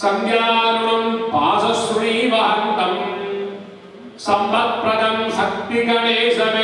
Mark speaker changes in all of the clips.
Speaker 1: संज्ञां पासश्रुणी वहन्तम् सम्पत्प्रदं शक्तिगणेशमे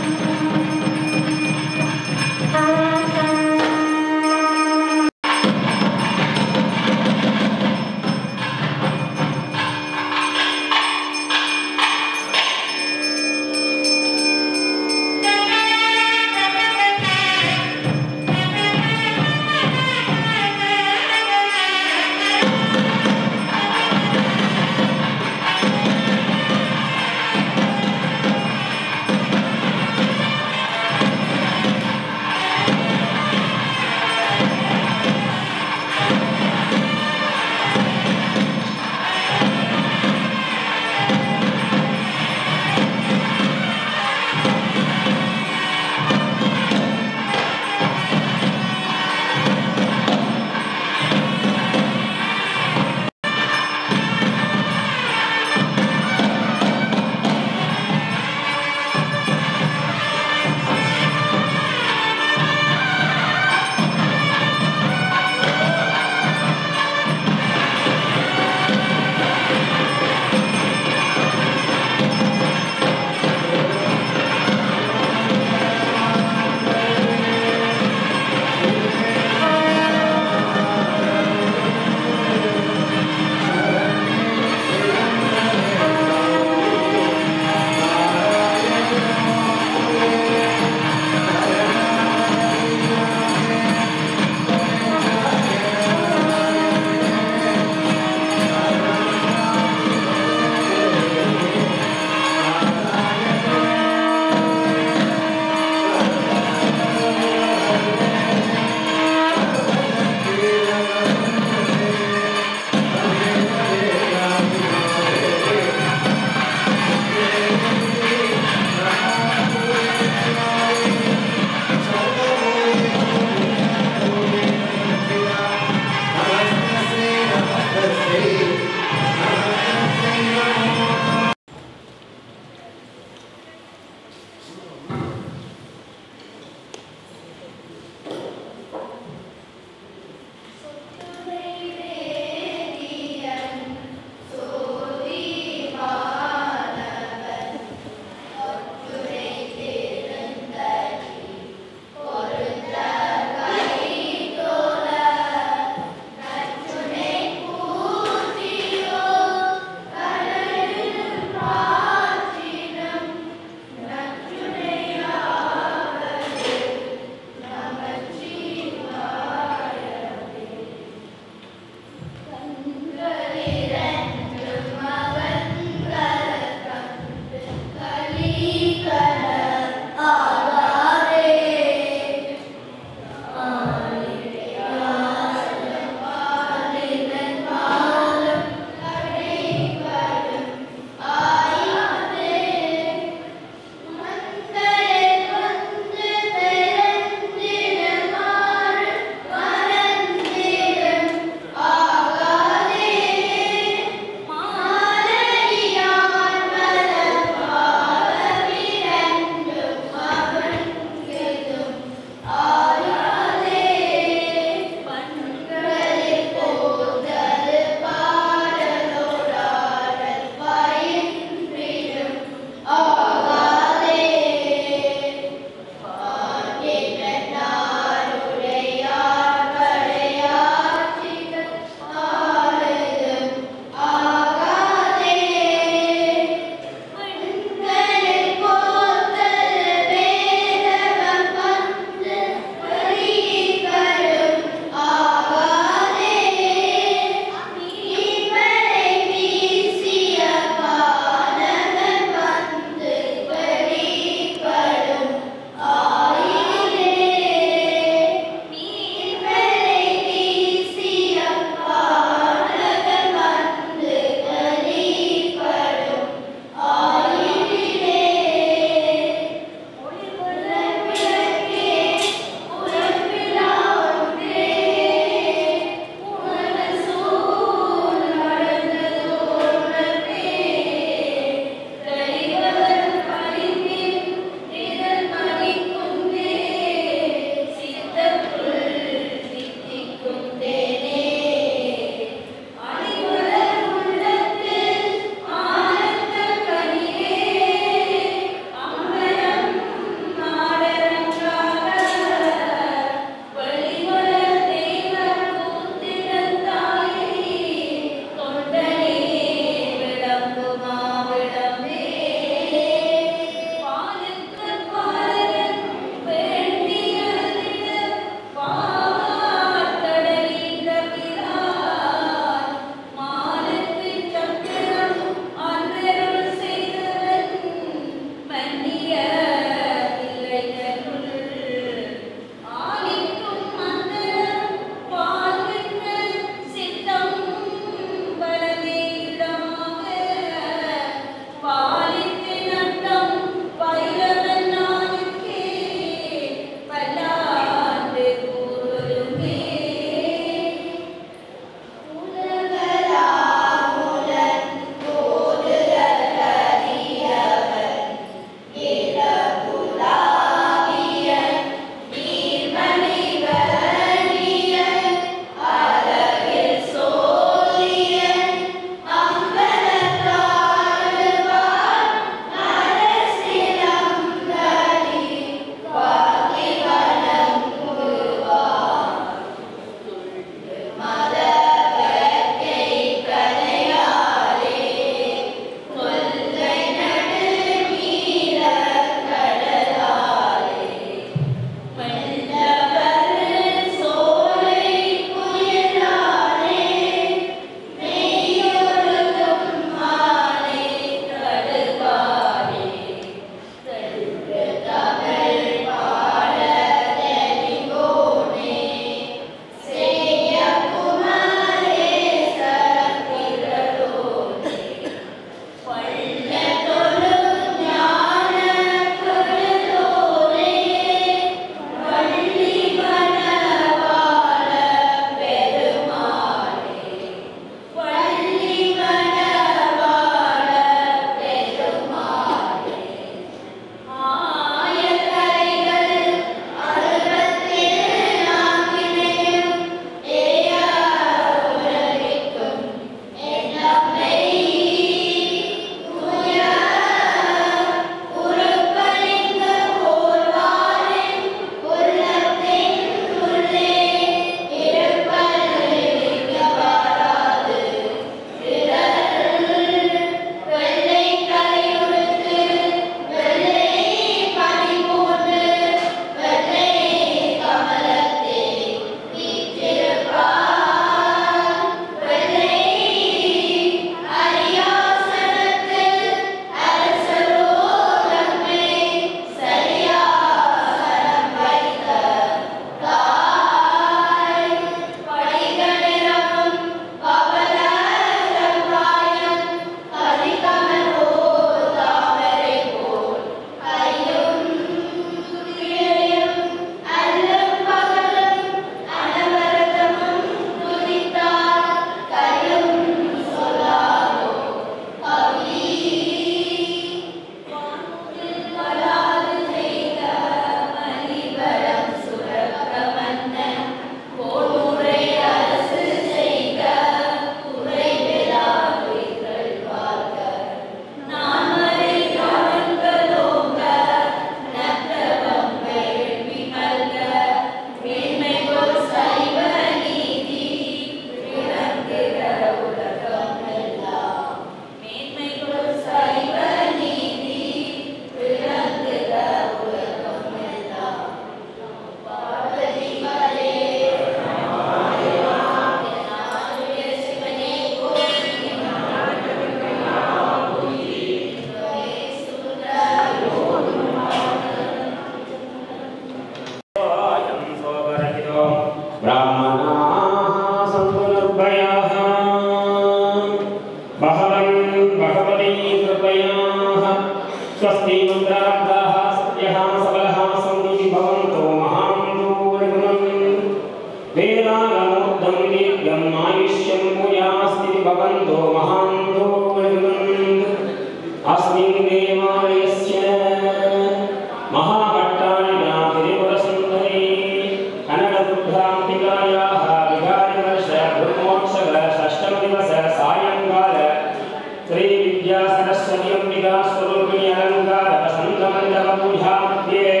Speaker 2: वसन्तमण्डलपूजा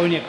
Speaker 2: Olnik.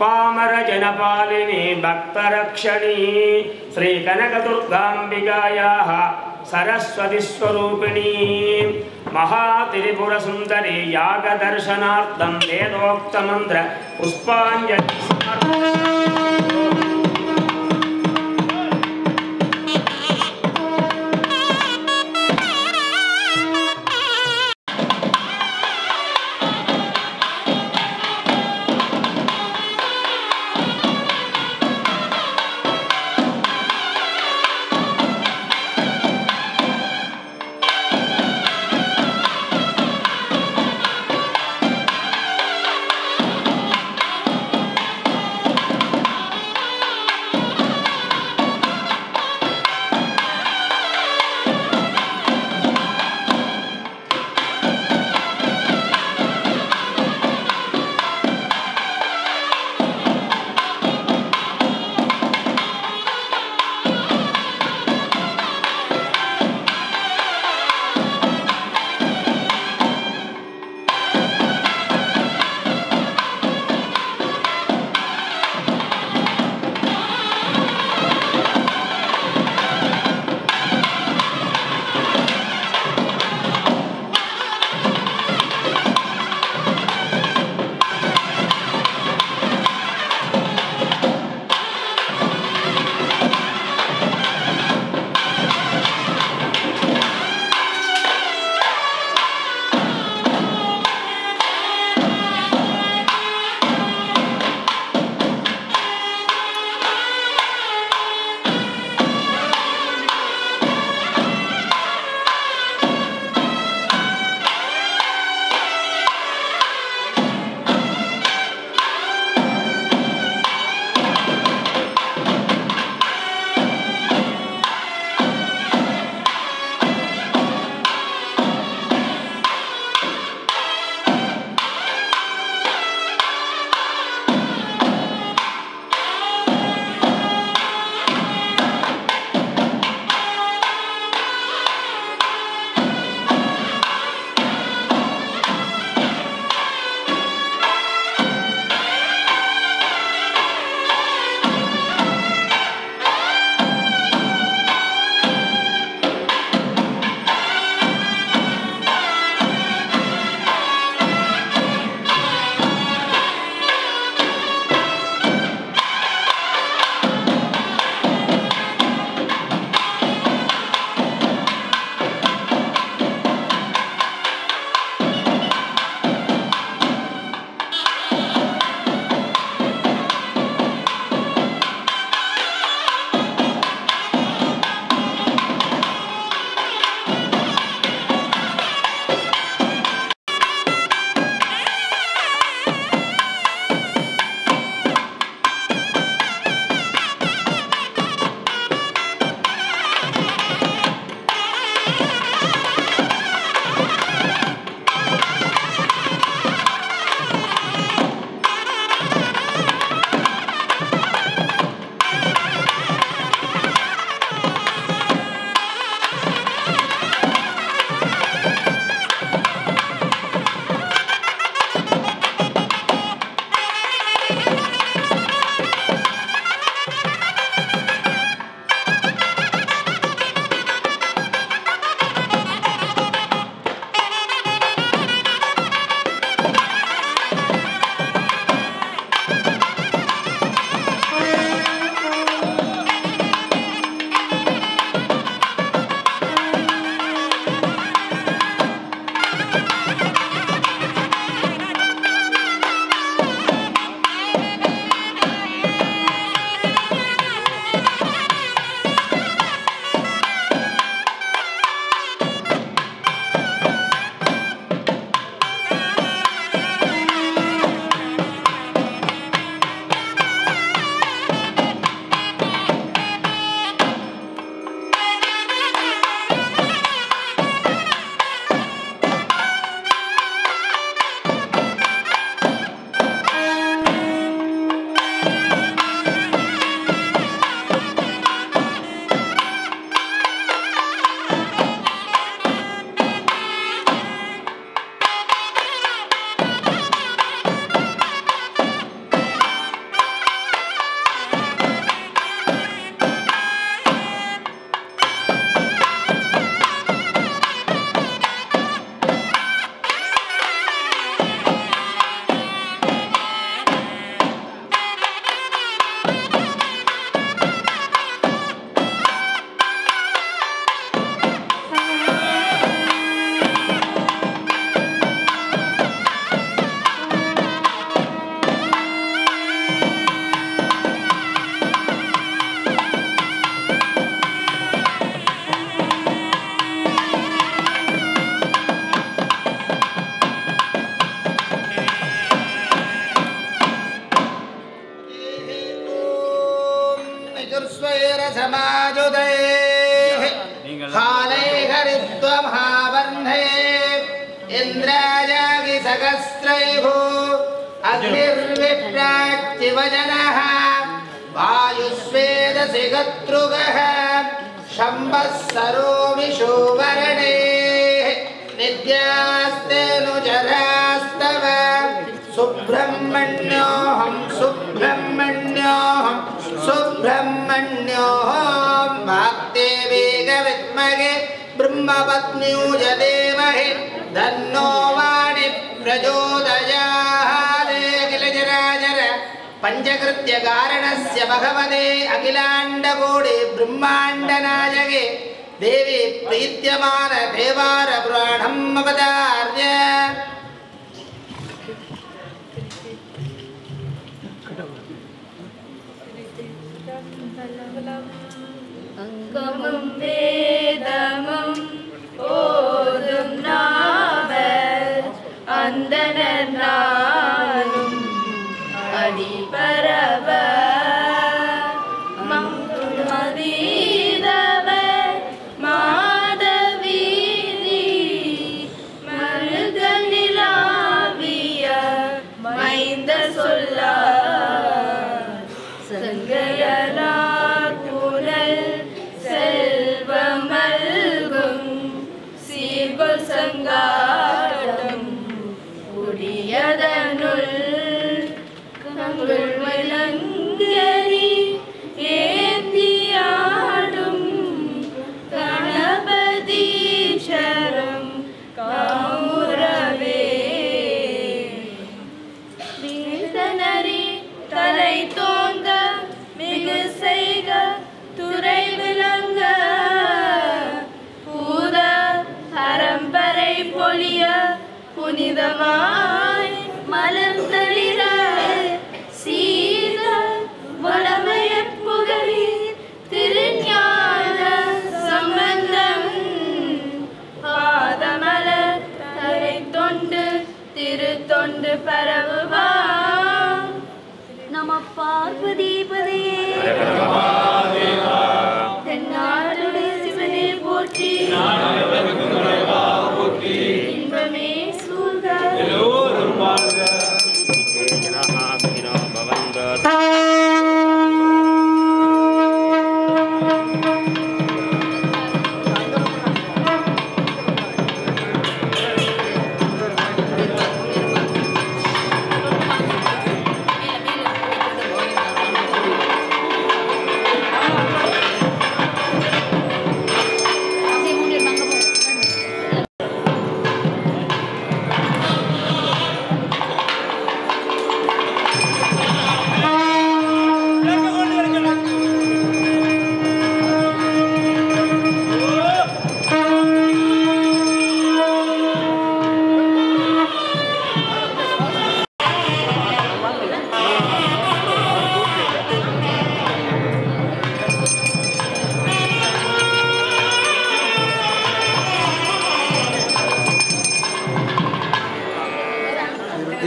Speaker 2: पामरजनपालिनी भक्तरक्षणी श्रीकनकदुर्गाम्बिकायाः सरस्वतीस्वरूपिणी Mahatripurasundari यागदर्शनार्थं वेदोक्तमन्त्र पुष्पाञ्जलि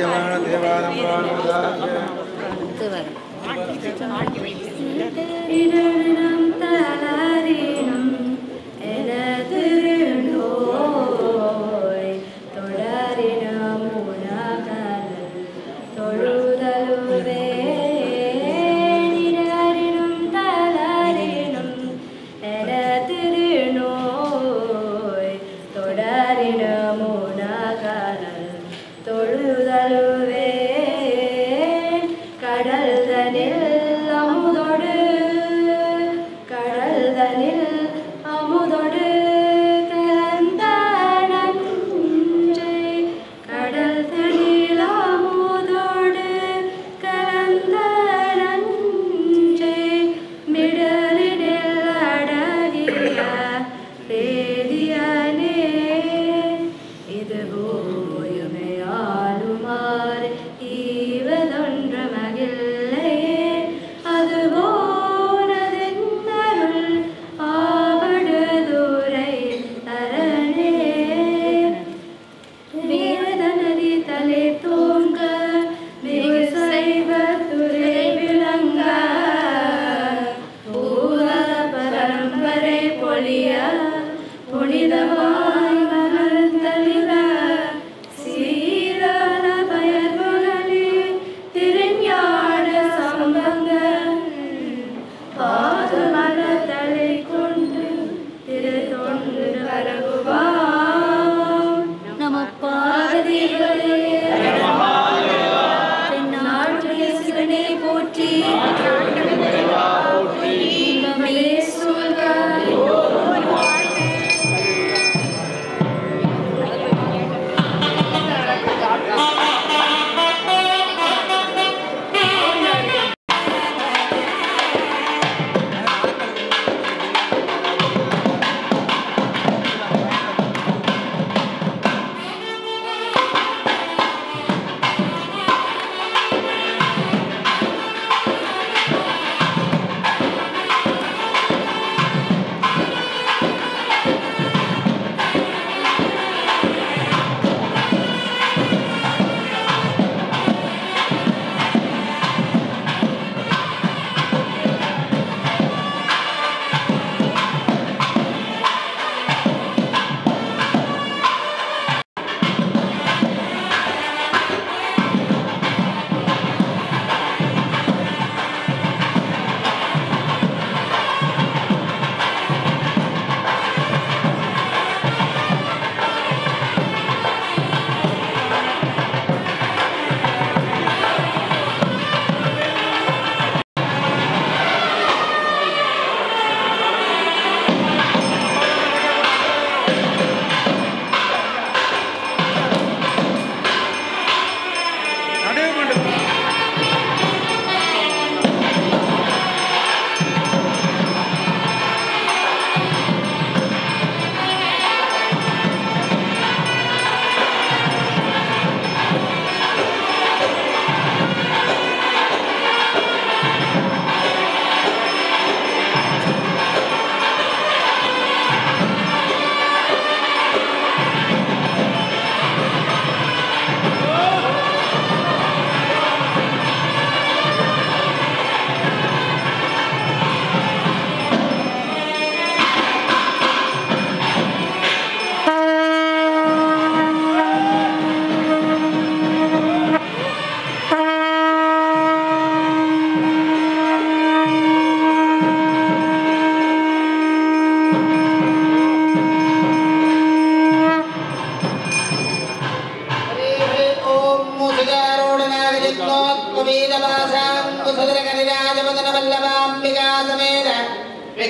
Speaker 3: தேவாரம்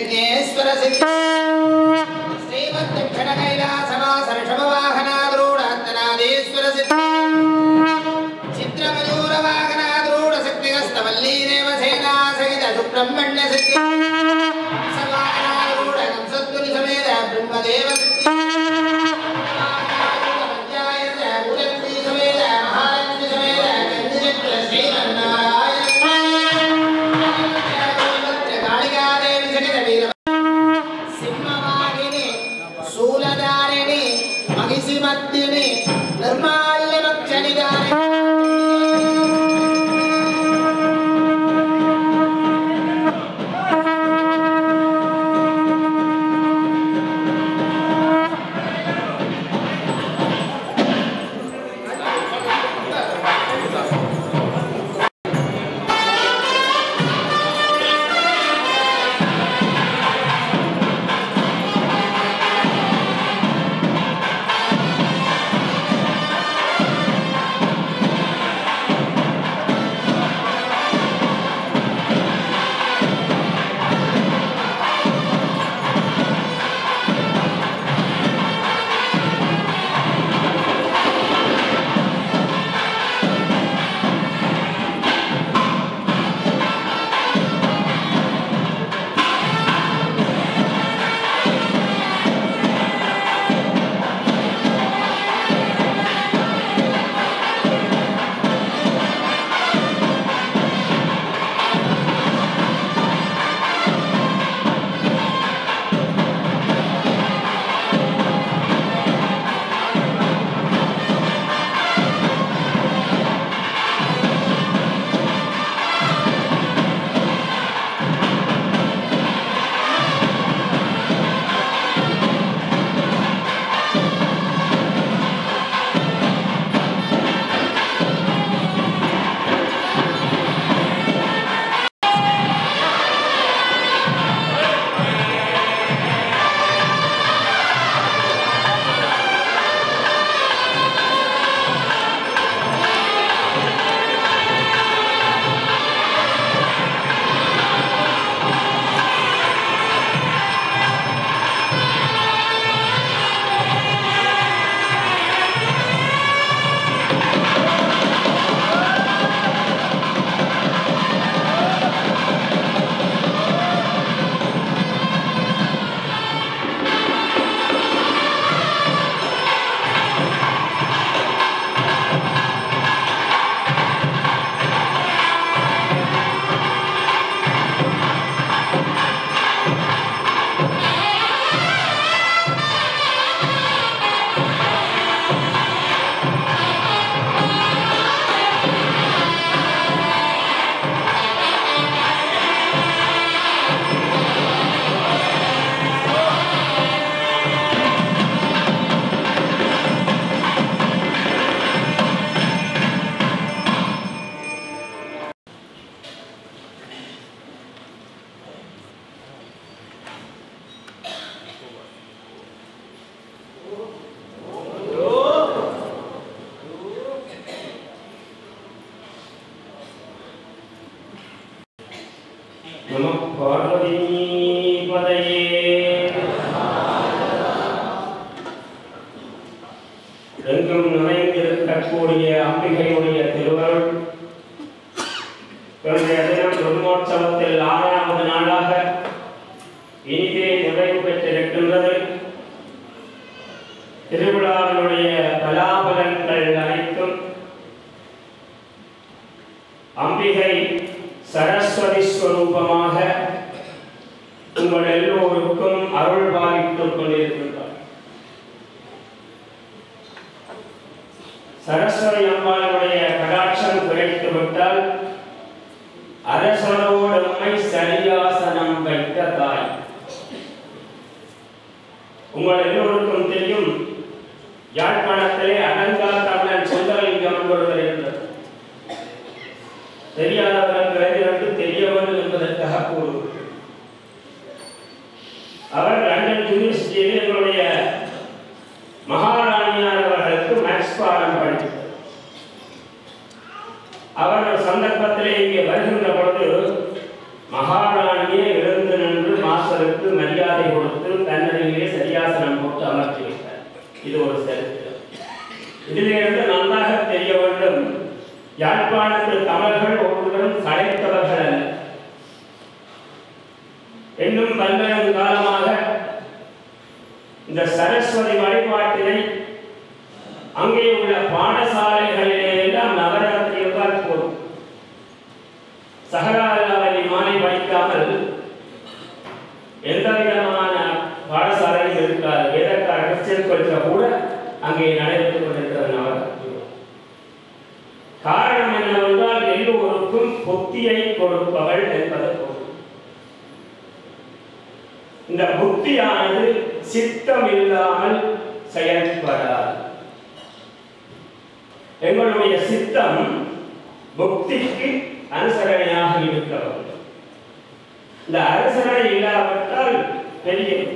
Speaker 3: यज्ञेश्वर सिद्ध
Speaker 2: श्रीमद्दक्षिणगे அரசனோடம்மை சரியாசனம் வைத்த தாய் உங்கள் எல்லோருக்கும் தெரியும் யாழ்ப்பாணத்திலே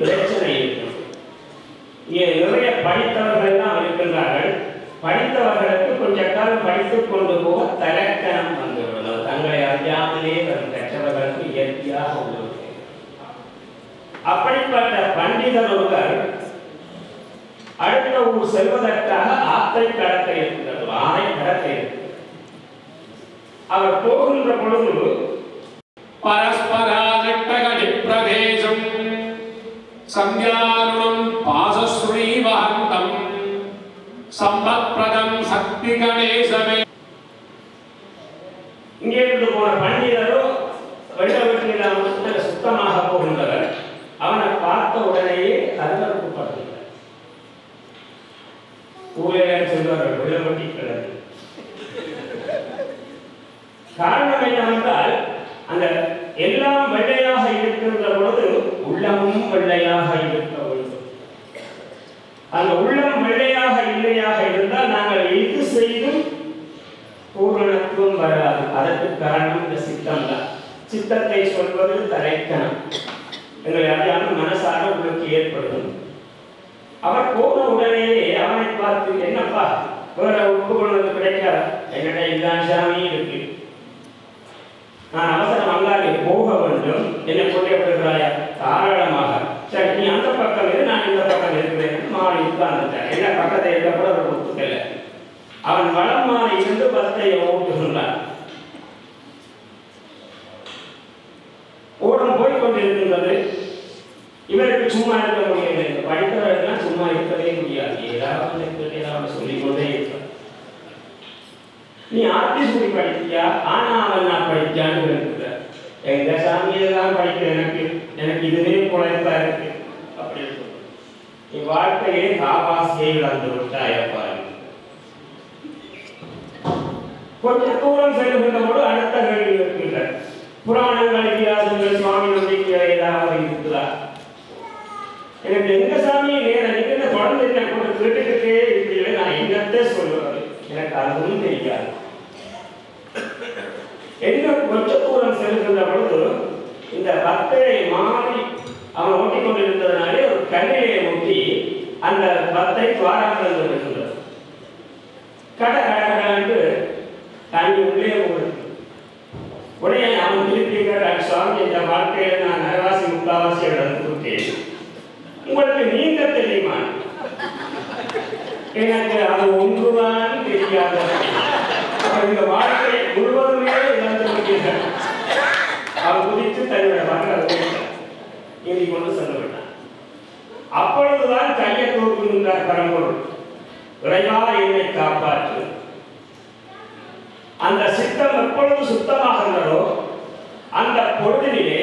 Speaker 2: பிரச்சனை இருக்கும் இங்கே நிறைய படித்தவர்கள்லாம் படித்தவர்களுக்கு கொஞ்ச காலம் படித்துக் கொண்டு போக தலக்கணம் வந்துவிடும். தங்களை அறியாமலே கற்றவர்களுக்கு இயற்கையாக உள்ளது அப்படிப்பட்ட பண்டிதர் ஒருவர் அடுத்த ஊர் செல்வதற்காக ஆத்தை கடக்க இருக்கின்றது. ஆணை கடக்க அவர் போகின்ற பொழுது இங்கே இருந்து போன பண்டிதரும் வெள்ள வெட்டியில் அவங்க சுத்தமாக போகின்றனர் தன்னுடைய வாழ்க்கை முழுவதுமே இழந்து விட்டீர்கள் அவர் குதித்து தன்னுடைய மகனை ஏறி கொண்டு செல்ல அப்பொழுதுதான் கையை தூக்குகின்றார் பரம்பொருள். விரைவா என்னை காப்பாற்று. அந்த சித்தம் எப்பொழுது சுத்தமாகின்றதோ அந்த பொழுதிலே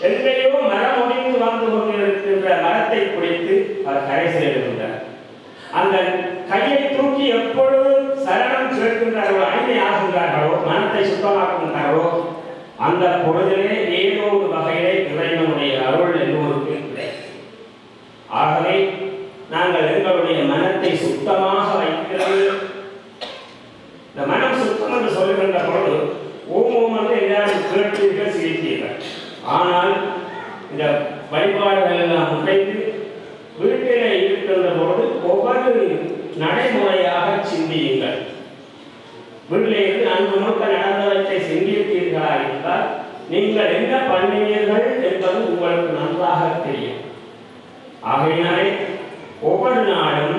Speaker 2: எங்கேயோ மரம் ஒடிந்து வந்து கொண்டிருக்கின்ற மரத்தை குடித்து அவர் கரை செல்கின்றார் அந்த கையை தூக்கி எப்பொழுதும் சரணம் சேர்க்கின்றார்களோ அடிமை ஆகுகிறார்களோ மனத்தை சுத்தமாக்குகின்றார்களோ அந்த பொழுதிலே ஏதோ ஒரு வகையிலே இறைவனுடைய அருள் எல்லோருக்கும் கிடைக்கும். ஆகவே நாங்கள் எங்களுடைய மனத்தை சுத்தமாக வைக்கிறது. இந்த மனம் சுத்தம் என்று சொல்லுகின்ற பொழுது ஓம் வந்து என்று எல்லாரும் கேட்டீர்கள் சிரித்தீர்கள். ஆனால் இந்த வழிபாடுகள் எல்லாம் உடைத்து வீட்டிலே இருக்கின்ற பொழுது ஒவ்வொரு நடைமுறையாக சிந்தியுங்கள். வீட்டிலிருந்து நான்கு முழுக்க நடந்தவற்றை சிந்தித்தீர்களா என்றால் நீங்கள் என்ன பண்ணினீர்கள் என்பது உங்களுக்கு நன்றாக தெரியும். ஆகையினாலே ஒவ்வொரு நாளும்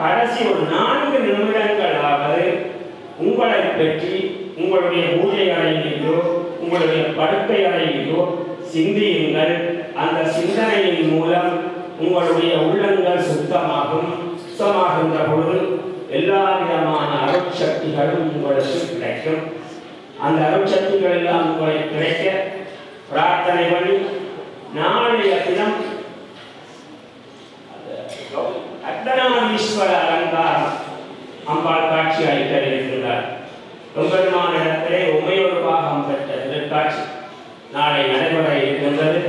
Speaker 2: கடைசி ஒரு நான்கு நிமிடங்களாவது உங்களை பற்றி உங்களுடைய பூஜை அறையிலோ உங்களுடைய படுக்கை அறையிலோ சிந்தியுங்கள். அந்த சிந்தனையின் மூலம் உங்களுடைய உள்ளங்கள் சுத்தமாகும். சுத்தமாகின்ற பொழுது எல்லா விதமான அருட்சக்திகளும் உங்களுக்கு கிடைக்கும். அந்த அருட்சக்திகள் எல்லாம் உங்களுக்கு கிடைக்க பிரார்த்தனை பண்ணி நாளைய தினம் அர்த்தநாதீஸ்வர அலங்காரம் அம்பாள் காட்சி அளிக்க இருக்கின்றார் பெருமான் இடத்திலே உமையொரு பாகம் பெற்ற திருக்காட்சி நாளை நடைபெற இருக்கின்றது.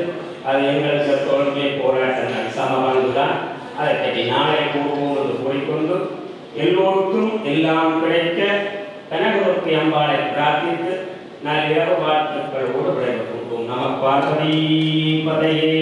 Speaker 2: அது எங்களுக்கு தோல்வியை போராட்ட சமபந்துதான் அதை பற்றி நாளை கூறுவோம். கூறிக்கொண்டு எல்லோருக்கும் எல்லாம் கிடைக்க கனகவர்த்தி அம்பாளை பிரார்த்தித்து நல்லிரவு வாழ்த்துக்களோடு விடைபெறுவோம் நம பார்வதி பதையே.